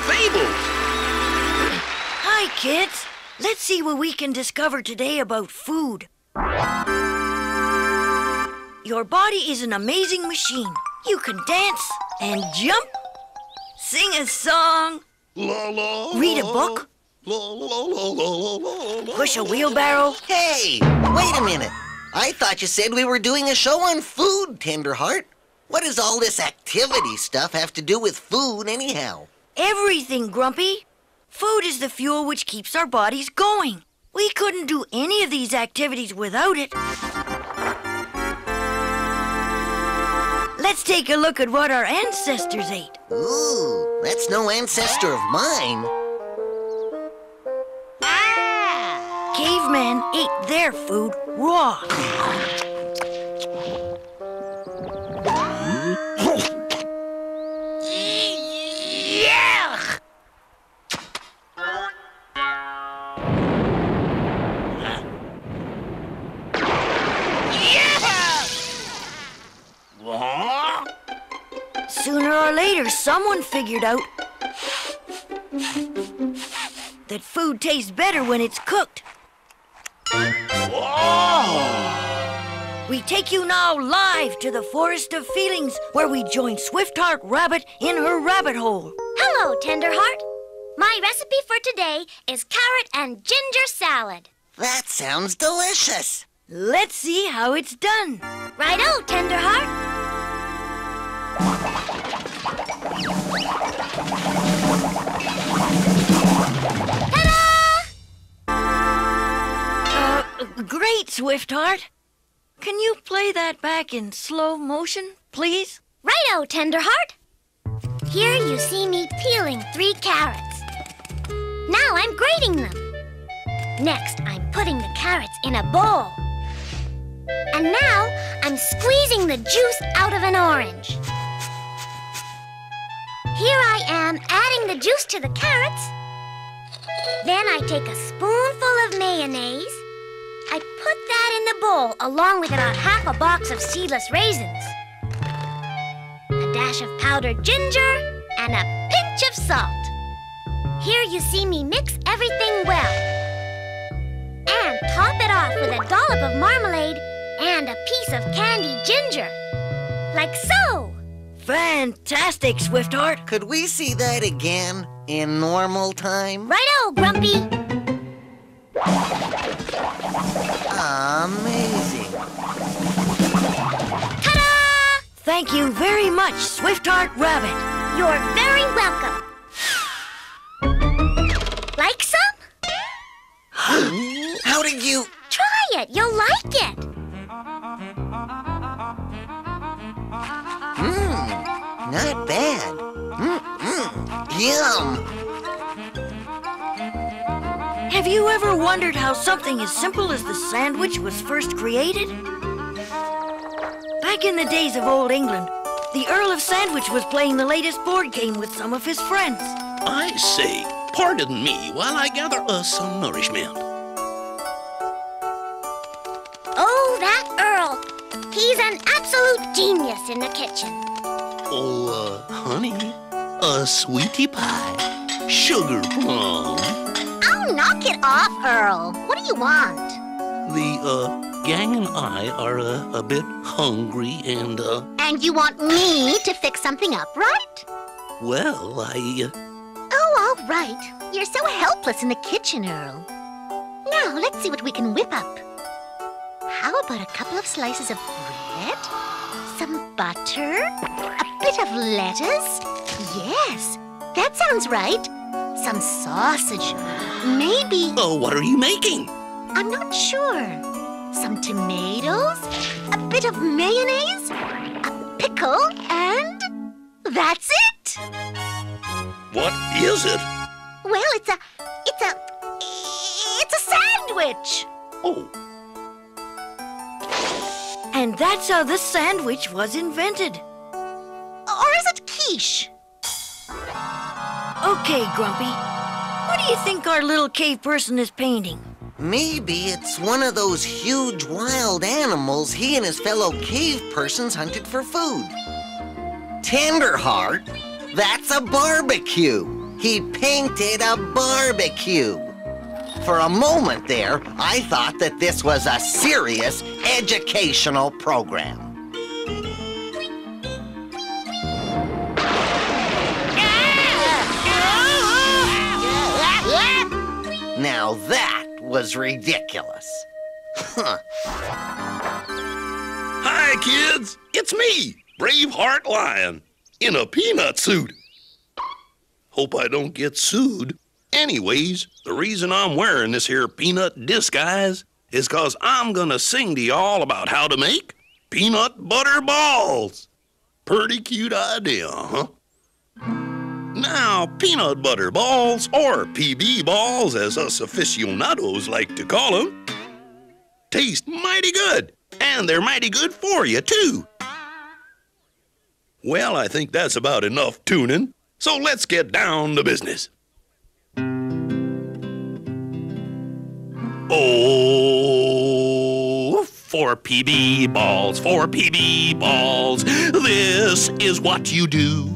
And fables. Hi, kids. Let's see what we can discover today about food. Your body is an amazing machine. You can dance and jump, sing a song, La la. read a book, La la la la la la la. push a wheelbarrow. Hey, wait a minute. I thought you said we were doing a show on food, Tenderheart. What does all this activity stuff have to do with food, anyhow? Everything, Grumpy. Food is the fuel which keeps our bodies going. We couldn't do any of these activities without it. Let's take a look at what our ancestors ate. Ooh, that's no ancestor of mine. Ah! Cavemen ate their food raw. Sooner or later, someone figured out that food tastes better when it's cooked. We take you now live to the Forest of Feelings, where we join Swiftheart Rabbit in her rabbit hole. Hello, Tenderheart. My recipe for today is carrot and ginger salad. That sounds delicious. Let's see how it's done. Righto, Tenderheart. Great, Swiftheart. Can you play that back in slow motion, please? Righto, Tenderheart. Here you see me peeling three carrots. Now I'm grating them. Next, I'm putting the carrots in a bowl. And now I'm squeezing the juice out of an orange. Here I am adding the juice to the carrots. Then I take a spoonful of mayonnaise. I put that in the bowl along with about half a box of seedless raisins a dash of powdered ginger, and a pinch of salt. Here you see me mix everything well. And top it off with a dollop of marmalade and a piece of candied ginger. Like so. Fantastic, Swiftheart. Could we see that again in normal time? Righto, Grumpy. Amazing. Ta-da! Thank you very much, Swiftheart Rabbit. You're very welcome. Like some? How did you... Try it. You'll like it. Mmm, not bad. Mmm, yum. Have you ever wondered how something as simple as the sandwich was first created? Back in the days of Old England, the Earl of Sandwich was playing the latest board game with some of his friends. I say, pardon me while I gather us some nourishment. Oh, that Earl. He's an absolute genius in the kitchen. Oh, uh, honey, a sweetie pie, sugar plum. Knock it off, Earl. What do you want? The, uh, gang and I are uh, a bit hungry and, uh, And you want me to fix something up, right? well, I, uh, Oh, all right. You're so helpless in the kitchen, Earl. Now, let's see what we can whip up. How about a couple of slices of bread? Some butter? A bit of lettuce? Yes, that sounds right. Some sausage, maybe, Oh, what are you making? I'm not sure, some tomatoes, a bit of mayonnaise, a pickle, and that's it. What is it? Well, it's a, it's a, it's a sandwich. Oh, And that's how the sandwich was invented. Or is it quiche? Okay, Grumpy. What do you think our little cave person is painting? Maybe it's one of those huge wild animals he and his fellow cave persons hunted for food. Tenderheart? That's a barbecue. He painted a barbecue. For a moment there, I thought that this was a serious educational program. Now that was ridiculous. hi, kids. It's me, Braveheart Lion, in a peanut suit. Hope I don't get sued. Anyways, the reason I'm wearing this here peanut disguise is 'cause I'm gonna sing to y'all about how to make peanut butter balls. Pretty cute idea, huh? Now, peanut butter balls, or PB balls as us aficionados like to call them, taste mighty good, and they're mighty good for you, too. Well, I think that's about enough tuning, so let's get down to business. Oh, for PB balls, four PB balls. This is what you do.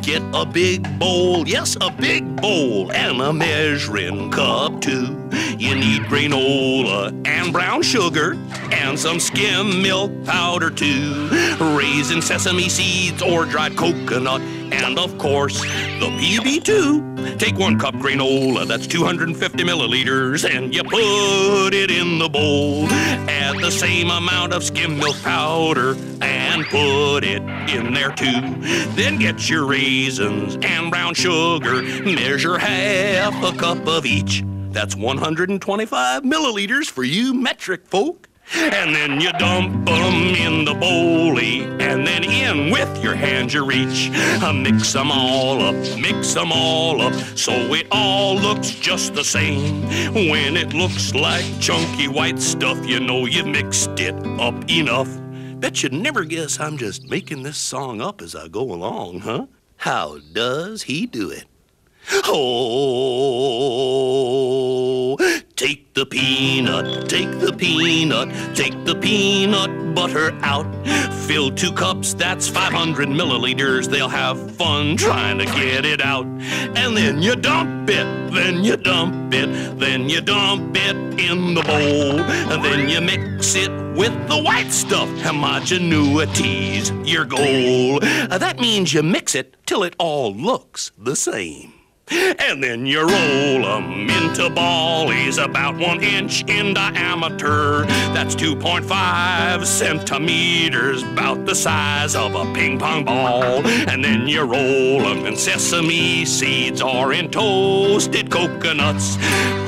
Get a big bowl, yes, a big bowl, and a measuring cup too. You need granola and brown sugar and some skim milk powder too. Raisin sesame seeds or dried coconut, and of course, the PB2. Take one cup granola, that's 250 milliliters, and you put it in the bowl. Add the same amount of skim milk powder and put it in there too. Then get your raisins and brown sugar, measure half a cup of each. That's 125 milliliters for you metric folk. And then you dump 'em in the bowlie, and then in with your hands you reach. Uh, mix 'em all up, mix 'em all up, so it all looks just the same. When it looks like chunky white stuff, you know you've mixed it up enough. Bet you'd never guess I'm just making this song up as I go along, huh? How does he do it? Oh, take the peanut, take the peanut, take the peanut butter out. Fill two cups, that's 500 milliliters. They'll have fun trying to get it out. And then you dump it, then you dump it, then you dump it in the bowl. And then you mix it with the white stuff. Homogeneity's your goal. Uh, That means you mix it till it all looks the same. And then you roll 'em into ballies about one inch in diameter. That's 2.5 centimeters, about the size of a ping pong ball. And then you roll 'em in sesame seeds or in toasted coconuts.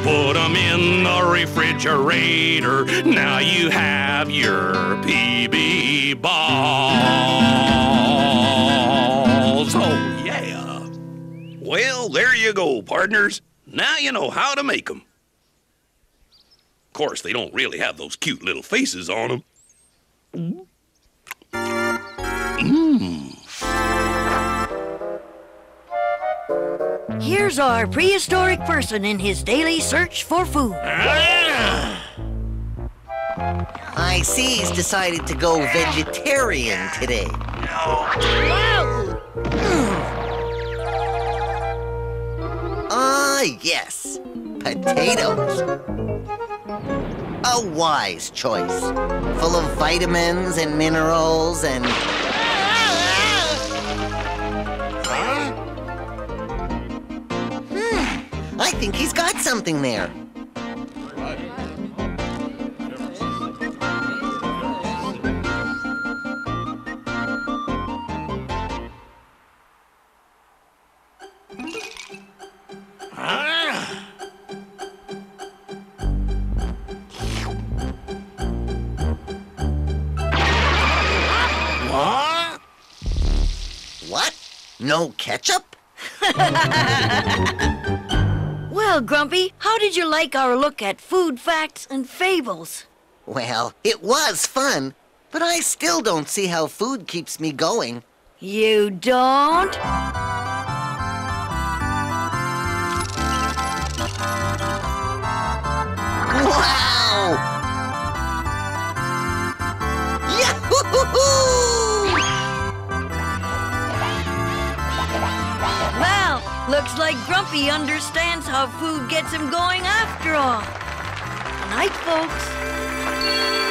Put 'em in the refrigerator. Now you have your PB balls. Oh, yeah. Well, there you go, partners. Now you know how to make 'em. Of course, they don't really have those cute little faces on on 'em. Here's our prehistoric person in his daily search for food. Ah! I see he's decided to go vegetarian today. Ah, yes. Potatoes. A wise choice. Full of vitamins and minerals and. Hmm. I think he's got something there. No ketchup? Well, Grumpy, how did you like our look at food facts and fables? Well, it was fun, but I still don't see how food keeps me going. You don't? Wow! Looks like Grumpy understands how food gets him going after all. Good night, folks.